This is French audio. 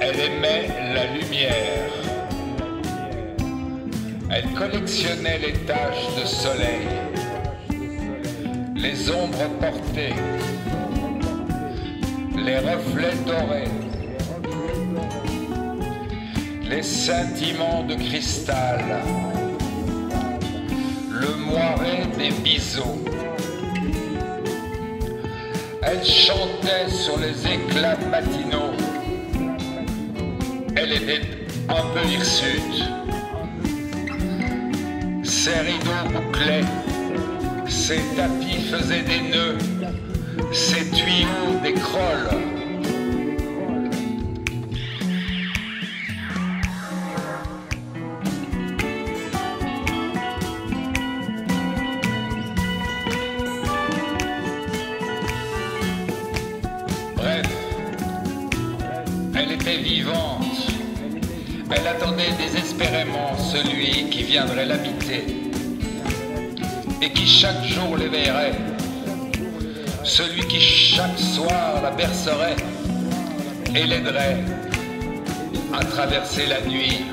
Elle aimait la lumière. Elle collectionnait les taches de soleil, les ombres portées, les reflets dorés, les scintillements de cristal, le moiré des biseaux. Elle chantait sur les éclats matinaux. Elle était un peu hirsute. Ses rideaux bouclaient, ses tapis faisaient des nœuds, ses tuyaux des. Bref, elle était vivante. Elle attendait désespérément celui qui viendrait l'habiter et qui chaque jour l'éveillerait. Celui qui chaque soir la bercerait et l'aiderait à traverser la nuit